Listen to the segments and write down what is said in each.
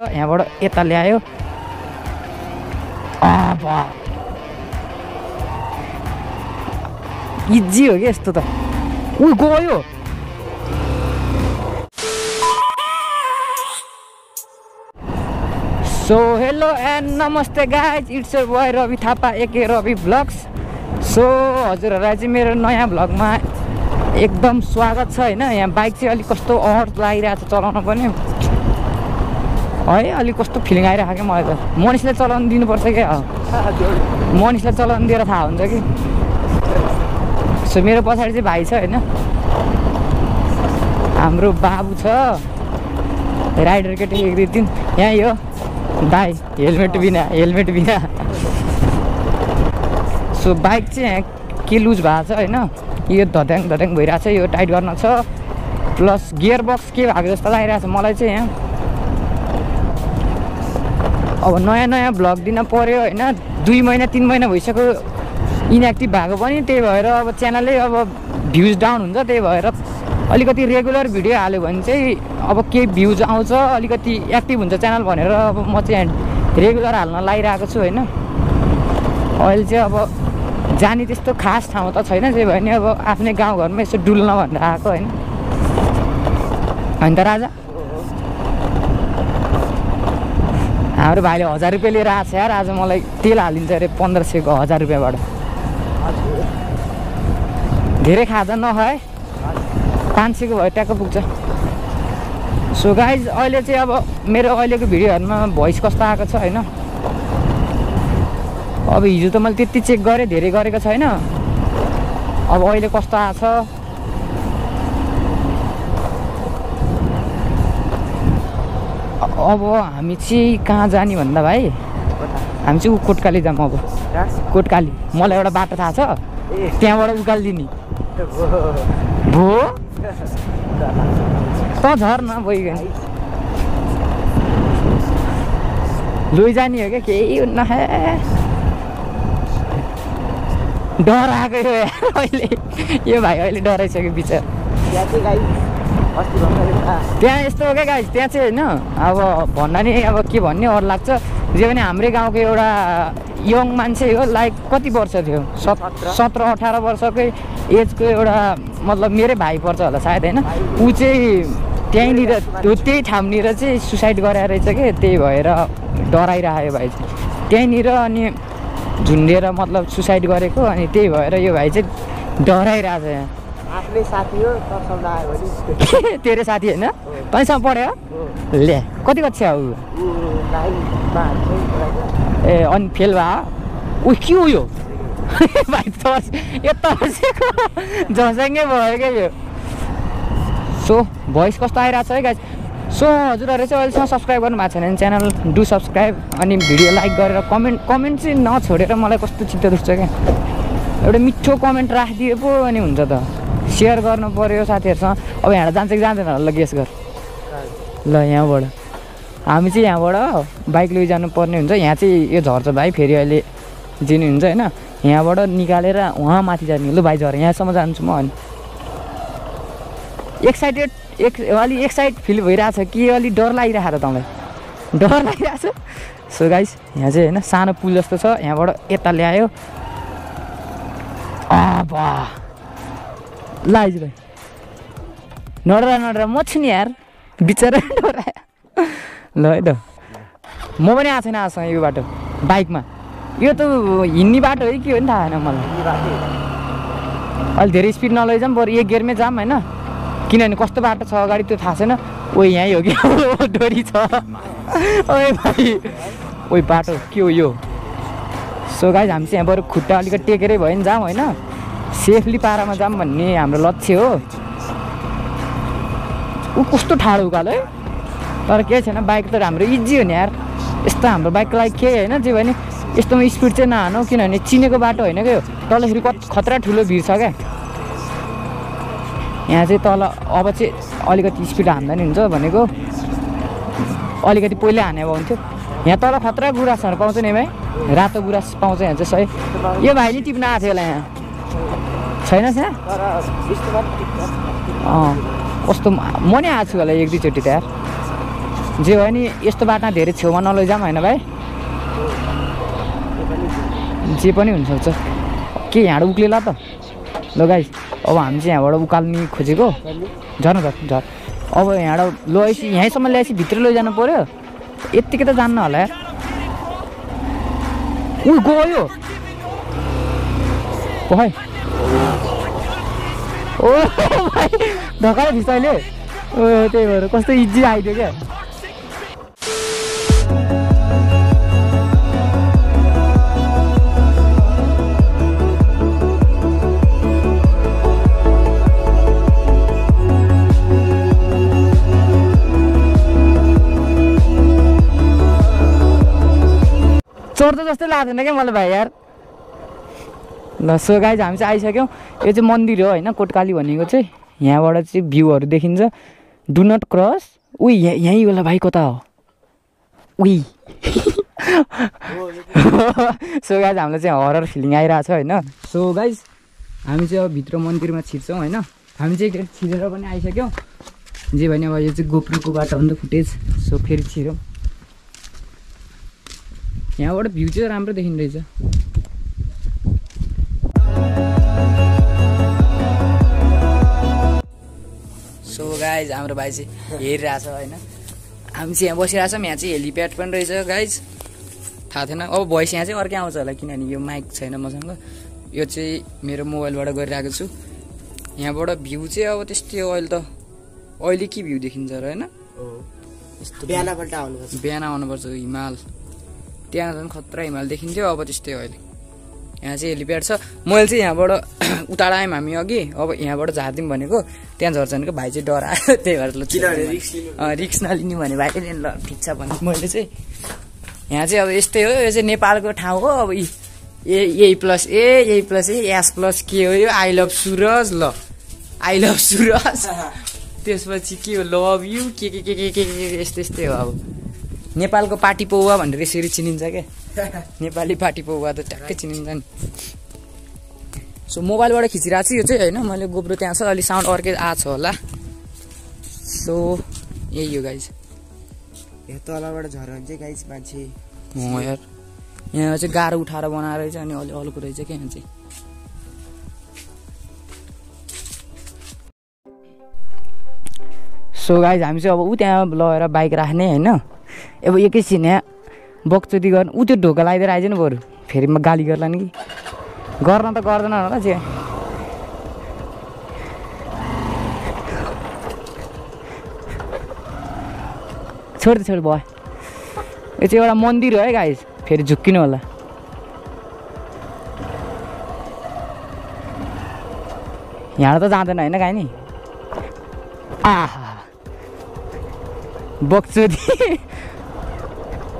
यहाँबाट यता ल्यायो। इजी हो कि यस्तो त? ऊ गयो। So hello and namaste guys it's boy Ravi Thapa aka Ravi vlogs so हजुरहरूलाई चाहिँ मेरो नयाँ भ्लगमा एकदम स्वागत छ होइन? यहाँ बाइक चाहिँ अलिक कस्तो अहर लागिरहेको छ चलाउन पनि। है अलिक कस्तो फिलिङ आइरहेको क्या मलाई त। मनिषलाई चलाउनु दिनुपर्छ क्या। मनिषलाई चलाउनु दिएर थाहा हुन्छ कि। सो मेरो पछाडि चाहिँ भाइ छ होइन। हाम्रो बाबु छ। राइडर केटी एक दुई तिन। यहीँ हो दाई हेलमेट बिना हेलमेट बिना। सो बाइक चाहिँ यहाँ के लुज भएको छ होइन। यो धद्याङ भइरहेको छ यो टाइट गर्न छ। प्लस गियर बक्स के भएको जस्तो लागिरहेको छ मलाई चाहिँ यहाँ। अब नयाँ नयाँ भ्लग दिन पऱ्यो होइन। दुई महिना तिन महिना भइसक्यो इनएक्टिभ भएको पनि त्यही भएर अब च्यानलै अब भ्युज डाउन हुन्छ त्यही भएर अलिकति रेगुलर भिडियो हाल्यो भने चाहिँ अब केही भ्युज आउँछ अलिकति एक्टिभ हुन्छ च्यानल भनेर अब म चाहिँ रेगुलर हाल्न लागिरहेको छु होइन। अहिले चाहिँ अब जाने त्यस्तो खास ठाउँ त छैन त्यही भयो नि अब आफ्नै गाउँघरमा यसो डुल्न भनेर आएको होइन। होइन त राजा? हाम्रो भाइले हजार रुपियाँ लिएर आएको छ यार आज मलाई तेल हालिन्छ अरे पन्ध्र सयको हजार रुपियाँबाट। धेरै खाँदा नखाए पाँच सयको भयो ट्याक्क पुग्छ। सो गाइज अहिले चाहिँ अब मेरो अहिलेको भिडियोहरूमा भोइस कस्तो आएको छ होइन? अब हिजो त मैले त्यति चेक गरेँ धेरै गरेको छैन। अब अहिले कस्तो आएको छ? अब हामी चाहिँ कहाँ जाने भन्दा भाइ? हामी चाहिँ ऊ कोटकाली जाऊँ अब। कोटकाली। मलाई एउटा बाटो थाहा छ। त्यहाँबाट उकालिदिने। भो? त झर न गइकन लैजाने हो क्या? केही हुन्न अहिले यो भाइ अहिले डराइसक्यो बिचरा। त्यहाँ यस्तो हो क्या गाइस त्यहाँ चाहिँ होइन? अब भन्दा नि अब के भन्ने अरू लाग्छ? जे पनि हाम्रै गाउँको एउटा यङ मान्छे हो लाइक कति वर्ष थियो? सत सत्र। अठार वर्षकै एजको एउटा मतलब मेरै भाइ पर्छ होला सायद होइन? ऊ चाहिँ त्यहीँनिर त्यो त्यही ठाउँनिर चाहिँ सुसाइड गराएर रहेछ कि? त्यही भएर डराइरहेको भाइ चाहिँ। त्यहीँनिर अनि झुन्डेर मतलब सुसाइड गरेको अनि त्यही भएर यो भाइ चाहिँ डराइरहेको छ यहाँ। आफ्नै साथी हो तर्साउँद आयो भने तेरो साथी होइन? तैँसँग पढ्यो ले कति कक्षा हो ए अनि फेल भयो ऊ के हो यो? भाइ त यता बसेको झस्याङ्गै भयो क्या यो। सो भोइस कस्तो आइरहेको छ है गाइज सो हजुरहरू चाहिँ अहिलेसम्म सब्सक्राइब गर्नु भएको छैन भने च्यानल डु सब्सक्राइब अनि भिडियो लाइक गरेर कमेन्ट कमेन्ट चाहिँ नछोडेर मलाई कस्तो चित्त दुख्छ क्या? एउटा मिठो कमेन्ट राखिदिए पो अनि हुन्छ त। सेयर गर्नु पऱ्यो साथीहरूसँग। अब यहाँ जान्छ कि जाँदैन होला गेस गर। ल यहाँबाट। हामी चाहिँ यहाँबाट बाइक लैजानु पर्ने हुन्छ। यहाँ चाहिँ यो झर्छ भाइ फेरि अहिले दिनु हुन्छ होइन। यहाँबाट निकालेर उहाँ माथि जाने लु भाइ झर यहाँसम्म जान्छु म अनि। एक्साइटेड एक अलि एक्साइट फिल भइरहेछ कि अलिक डर लागिरहेको छ तपाईँलाई डर लागिरहेको छ सो गाइस यहाँ चाहिँ होइन सानो पुल जस्तो छ। यहाँबाट यता ल्यायो। अब लाइज भाइ। नडरा नडरा म छु नि यार। बिचरा डरायो ल है त। म पनि आएको छैन आजसँग यो बाटो। बाइकमा। यो त हिँड्ने बाटो हो कि हो नि थाहा छैन मलाई। अहिले धेरै स्पिड नलैजाऊँ बरु एक गियरमै जाऊँ होइन। किनभने कस्तो बाटो छ अगाडि त्यो थाहा छैन। ओ यहीँ हो कि डोरी छ। ओए भाइ। ओइ बाटो के हो यो? सो गाइज हामी चाहिँ यहाँ बरु खुट्टा अलिकति टेकेरै भयो भने जाऊँ होइन। सेफली पारामा जाऊँ भन्ने हाम्रो लक्ष्य हो ऊ कस्तो ठाडो उकालो है। तर केही छैन बाइक त हाम्रो इजी हो नि यार। यस्तो हाम्रो बाइकको लागि केही होइन जे भने यस्तोमा स्पिड चाहिँ नहानु किनभने चिनेको बाटो होइन क्या यो तलखेरि कत खतरा ठुलो भिड छ क्या। यहाँ चाहिँ तल अब चाहिँ अलिकति स्पिड हान्दा नि हुन्छ भनेको। अलिकति पहिल्यै हाने अब हुन्थ्यो। यहाँ तल खतरा गुराँसहरू पाउँछ नि भाइ। रातो गुराँस पाउँछ यहाँ चाहिँ सही। यो भाइले टिप्न आएको थियो होला यहाँ। छैन यहाँ अँ कस्तो म नै आएको छु होला एक दुईचोटि त यार। जे भयो नि यस्तो बाटो धेरै छेउमा नलैजाऊँ होइन भाइ। जे पनि हुनसक्छ के यहाँबाट उक्लेला त। ल गाई अब हामी चाहिँ यहाँबाट उकाल्ने खोजेको। झर झर झर अब यहाँबाट ल्याएपछि यहीँसम्म ल्याएपछि भित्र लैजानु पऱ्यो यत्तिकै त जान्न होला यार। उ गयो। भाइ ओ भाइ थिएछ अहिले ओ त्यही भएर कस्तो इजी आइदियो क्या चोर्दो जस्तै लाग्दैन क्या मलाई भाइ यार ल सो गाइज हामी चाहिँ आइसक्यौँ। यो चाहिँ मन्दिर हो होइन? कोटकाली भनेको चाहिँ। यहाँबाट चाहिँ भ्यूहरू देखिन्छ। डु नट क्रस उही यहाँ यहीँ होला भाइ कता हो? उही सो गाइज हामीलाई चाहिँ हरर फिलिङ आइरहेको छ होइन? सो गाइज हामी चाहिँ अब भित्र मन्दिरमा छिर्छौँ होइन? हामी चाहिँ छिरेर पनि आइसक्यौँ। जे भने अब यो चाहिँ गोप्रोको बाटो हो फुटेज सो फेरि छिरौँ। यहाँबाट भ्यू चाहिँ राम्रो देखिँदो गाइज हाम्रो भाइ चाहिँ हेरिरहेछ होइन। हामी चाहिँ यहाँ बसिरहेछौँ यहाँ चाहिँ हेलिप्याड पनि रहेछ गाइज थाहा थिएन। अब भोइस यहाँ चाहिँ अर्कै आउँछ होला किनभने यो माइक छैन मसँग। यो चाहिँ मेरो मोबाइलबाट गरिरहेको छु। यहाँबाट भ्यू चाहिँ अब त्यस्तै हो अहिले त। अहिले के भ्यू देखिन्छ र होइन? बिहान आउनुपर्छ हिमाल। त्यहाँ झन् खतरा हिमाल देखिन्थ्यो अब त्यस्तै हो अहिले। यहाँ चाहिँ हेलिप्याड छ। मैले चाहिँ यहाँबाट उतार आयौँ हामी अघि। अब यहाँबाट झारिदिउँ भनेको। त्यहाँ झर्छ भनेको भाइ चाहिँ डरायो। त्यही भएर किनभने रिक्स नलिने भने भाइले ल ठिक छ भने मैले चाहिँ यहाँ चाहिँ अब यस्तै हो। यो चाहिँ नेपालको ठाउँ हो। अब ए यही प्लस ए यही प्लस ए एस प्लस के हो यो? आई लभ सुरज ल। आई लभ सुरज त्यसपछि के हो? लभ यु के के के के के के के यस्तै यस्तै हो अब। नेपालको पार्टी पौवा भनेर यसरी चिनिन्छ क्या नेपाली पार्टी पौवा त ट्याक्कै चिनिन्छ नि। सो मोबाइलबाट खिचिरहेको छु यो चाहिँ होइन मैले गोब्रो त्यहाँ छ अलि साउन्ड अर्कै आएको छ होला। सो यही हो गाइज यहाँ तलबाट चाहिँ गाइस मान्छे हो यार। यहाँ चाहिँ गाह्रो उठाएर बनाएर रहेछ अनि अलि अल्को रहेछ क्या यहाँ चाहिँ। सो गाइज हामी चाहिँ अब ऊ त्यहाँ लगेर बाइक राख्ने होइन? अब एकैछिन यहाँ बक्चोती गर्नु ऊ त्यो ढोका लगाइदिएर आइज बरु। फेरि म गाली गर्ला नि कि। गर्न त गर्दैन होला चाहिँ छोड छोड भयो यो चाहिँ एउटा मन्दिर हो है गाइस फेरि झुक्किनु होला यहाँबाट त जाँदैन होइन गाई नि आहा। बक्चोदी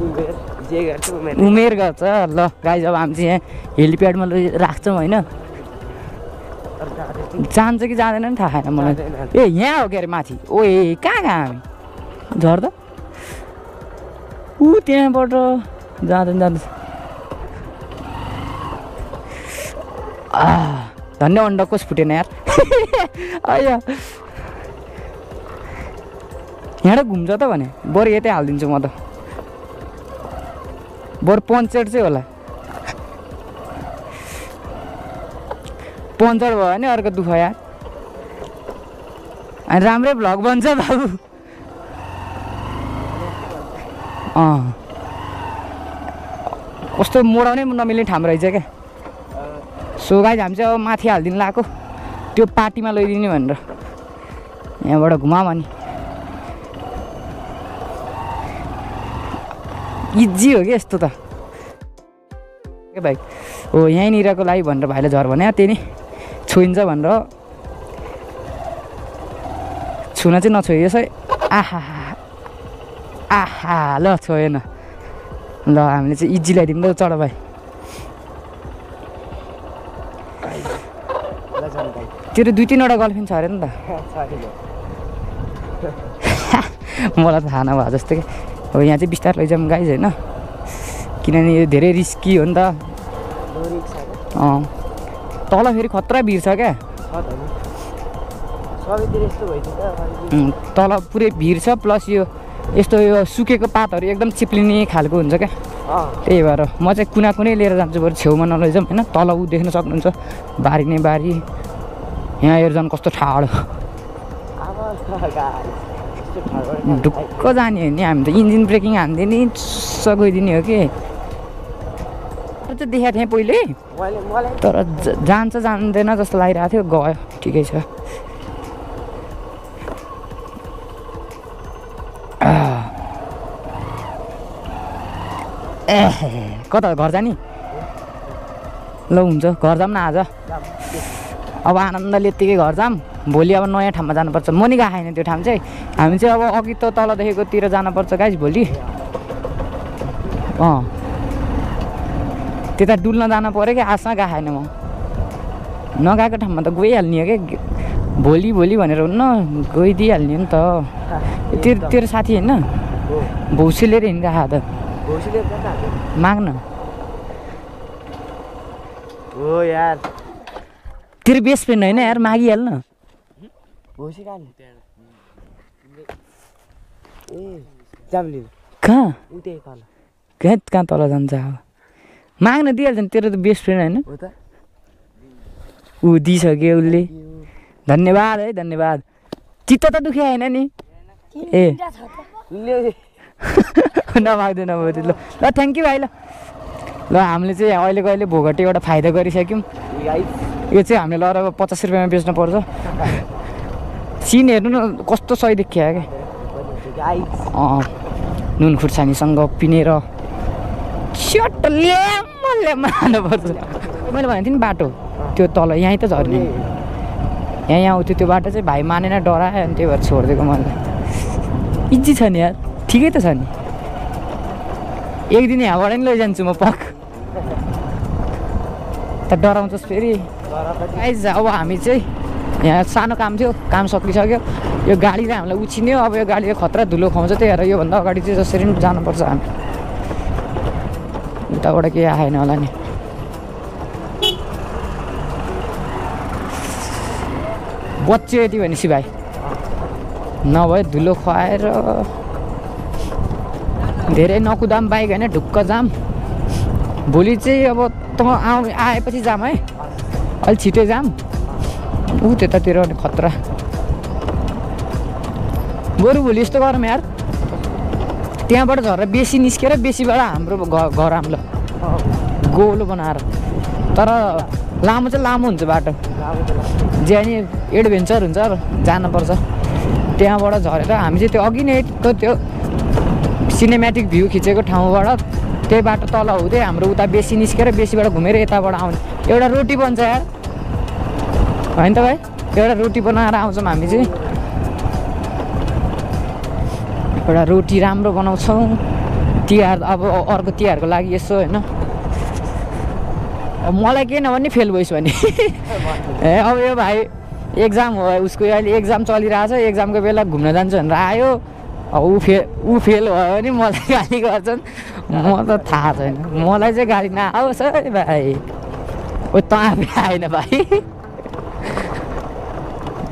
उमेर जे गर्छ उमेर। उमेर गर्छ। ल गाई अब हामी चाहिँ यहाँ हेलिप्याडमा लै राख्छौँ होइन। जान्छ कि जाँदैन नि थाहा छैन मलाई। जाँदैन। ए यहाँ हो के अरे माथि। ओ ए कहाँ कहाँ हामी? झर्दा? ऊ त्यहाँबाट जाँदैन जाँदैछ आ धन्य अन्डकोस फुटेन यार। आया यहाँबाट घुम्छ त भने। बरु यतै हालिदिन्छु म त। बरु पन्चर चाहिँ होला। पन्चर भयो भने अर्को दुःख यार। अनि राम्रै भ्लग बन्छ बाबु। अँ। कस्तो मोडाउनै नमिल्ने ठाउँ रहेछ क्या। सो गाइज हामी चाहिँ अब माथि हालिदिनु लगाएको। त्यो पार्टीमा लैदिने भनेर। यहाँबाट घुमाऊँ अनि। इजी हो कि यस्तो त? के भाइ हो यहीँनिरको लागि भनेर भाइले झर भने त्यही नै छोइन्छ भनेर। छुन चाहिँ नछोइयो यसै। आहा आहा ल छोएन ल हामीले चाहिँ इजी ल्याइदिउँ ल चढ भाइ। तेरो दुई तिनवटा गर्लफ्रेन्ड छ अरे नि त। मलाई थाहा नभए जस्तो कि। अब यहाँ चाहिँ बिस्तार लैजाउँ गाइज होइन? किनभने यो धेरै रिस्की हो नि त। अँ। तल फेरि खतरा भिड छ क्या। तल पुरै भिड छ प्लस यो यस्तो यो सुकेको पातहरू एकदम चिप्लिने खालको हुन्छ क्या। त्यही भएर म चाहिँ कुना कुनै लिएर जान्छु बरु छेउमा नलैजाउँ होइन? तल ऊ देख्न सक्नुहुन्छ बारी नै बारी। यहाँ हेर झन् कस्तो ठाडो अब गाडी यस्तो ठाडोबाट ढुक्क जाने हो नि हामी त इन्जिन ब्रेकिङ हान्दियो नि चुस्स गइदिने हो कि त्यो देखाएको थिएँ पहिले तर जान्छ जान्दैन जस्तो लागिरहेको थियो गयो ठिकै छ ए कता घर जाने ल हुन्छ घर जाऊँ न आज अब आनन्दले यत्तिकै घर जाऊँ भोलि अब नयाँ ठाउँमा जानुपर्छ। म नि गएको छैन त्यो ठाउँ चाहिँ। हामी चाहिँ अब अघि त तलदेखिकोतिर जानुपर्छ गाइज भोलि। अँ। त्यता डुल्न जानु पऱ्यो कि? आजमा गएको छैन म? नगएको ठाउँमा त गइहाल्ने हो क्या भोलि भोलि भनेर हुन्न? गइदिइहाल्ने हो नि त। तेरो तेरो साथी होइन? भौसी लिएर हिँडिरहेको त। घोसीले कता माग्न। हो यार। तेरो बेस्ट फ्रेन्ड होइन यार मागिहाल्न। कहाँ ए कहाँ उतै तल कहाँ कहाँ तल जान्छ अब माग्न दिइहाल्छ नि तेरो त बेस्ट फ्रेन्ड होइन हो त ऊ दिइसक्यो उसले धन्यवाद है धन्यवाद चित्त त दुखी होइन नि ए ल्याउ नमाग्दैन नमाग्दैन ल ल थ्याङ्क यू भाइ ल ल हामीले चाहिँ अहिलेको अहिले भोगटे एउटा फाइदा गरिसक्यौँ यो चाहिँ हामीले लगेर अब पचास रुपियाँमा बेच्नु पर्छ सिन हेर्नु न कस्तो सही देखियो क्या नुन खुर्सानीसँग पिनेर च्याट ल्याम्म ल्याम्म हाल्नुपर्छ मैले भनेको थिएँ नि बाटो त्यो तल यहीँ त झर्ने। यहाँ यहाँ आउँथ्यो त्यो बाटो चाहिँ भाइ मानेन डरायो अनि त्यही भएर छोडिदिएको मलाई। इजी छ नि यार ठिकै त छ नि। एक दिन यहाँबाट नि लैजान्छु म पक त डराउँछस् फेरि। आइज अब हामी चाहिँ यहाँ सानो काम थियो काम सकिसक्यो। यो गाडीले हामीलाई उछिन्यो। अब यो गाडीले खतरा धुलो खुवाउँछ त्यही भएर योभन्दा अगाडि चाहिँ जसरी पनि जानुपर्छ हामी। उताबाट केही आएन होला नि। बच्यो यति भनेपछि भाइ नभए धुलो खुवाएर धेरै नकुदाम बाइक होइन ढुक्क जाम। भोलि चाहिँ अब त आउ आएपछि जाम है। अलिक छिटै जाम। ऊ त्यतातिर अनि खतरा बरु भोलि यस्तो गरौँ यार त्यहाँबाट झरेर बेसी निस्केर बेसीबाट हाम्रो घर हामीलाई गोलो बनाएर तर लामो चाहिँ लामो हुन्छ बाटो जे अनि एडभेन्चर हुन्छ जानुपर्छ त्यहाँबाट झरेर हामी चाहिँ त्यो अघि नै त्यो सिनेमेटिक भ्यू खिचेको ठाउँबाट त्यही बाटो तल हुँदै हाम्रो उता बेसी निस्केर बेसीबाट घुमेर यताबाट आउने एउटा रोटी बन्छ यार होइन त भाइ? एउटा रोटी बनाएर आउँछौँ हामी चाहिँ। एउटा रोटी राम्रो बनाउँछौँ। तिहार अब अर्को तिहारको लागि यसो होइन। मलाई के नभने फेल भइस् भने ए अब यो भाइ एक्जाम हो उसको अहिले एक्जाम चलिरहेछ एक्जामको बेला घुम्न जान्छु भनेर आयो। ऊ फे ऊ फेल भयो भने मलाई गाली गर्छन्। म त थाहा छैन। मलाई चाहिँ गाली नआओस् है भाइ। ओ त आफै आएन भाइ।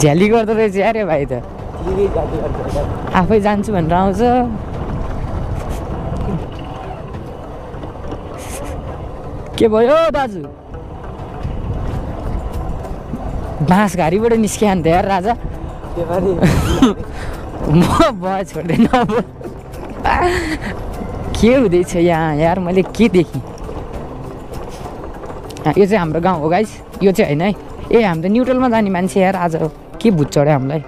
झ्याली गर्दो रहेछ। अरे भाइ त। आफै जान्छु भनेर आउँछ। के भयो दाजु? बाँसघारीबाट निस्किया नि त यार राजा। म भयो छोड्दैन अब। के हुँदैछ यहाँ? यार मैले के देखेँ? यो चाहिँ हाम्रो गाउँ हो गाइस यो चाहिँ होइन है। ए हामी त न्युट्रलमा जाने मान्छे यार आज के भुत चढ्यो हामीलाई?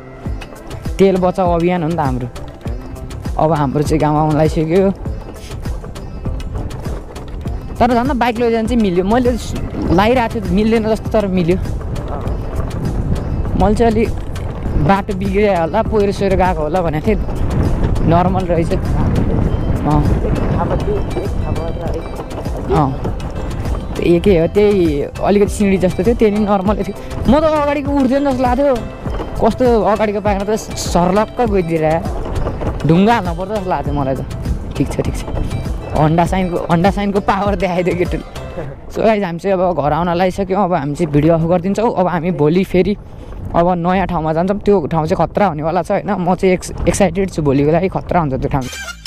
तेल बचाउ अभियान हो नि त हाम्रो। अब हाम्रो चाहिँ गाउँ आउनु लागिसक्यो तर झन् बाइक लैजानु चाहिँ मिल्यो। मैले लगाइरहेको थिएँ मिल्दैन जस्तो तर मिल्यो। मैले चाहिँ अलिक बाटो बिग्रियो होला पहिरो सोहिरो गएको होला भनेको थिएँ। नर्मल रहेछ। एकै हो त्यही अलिकति सिँढी जस्तो थियो त्यही नै नर्मलै थियो। म त अगाडिको उठ्दैन जस्तो लाग्थ्यो। कस्तो अगाडिको पाएन त सर्लक्क गइदिएर ढुङ्गा हाल्नु पर्छ जस्तो लाग्थ्यो मलाई त। ठिक छ ठिक छ। हन्डा साइनको हन्डा साइनको पावर देखाइदियो केटोले सो गाइज हामी चाहिँ अब घर आउन लागिसक्यौँ। अब हामी चाहिँ भिडियो अफ गरिदिन्छौँ। अब हामी भोलि फेरि अब नयाँ ठाउँमा जान्छौँ। त्यो ठाउँ चाहिँ खतरा हुनेवाला छ होइन? म चाहिँ एक्स एक्साइटेड छु भोलिको लागि। खतरा हुन्छ त्यो ठाउँ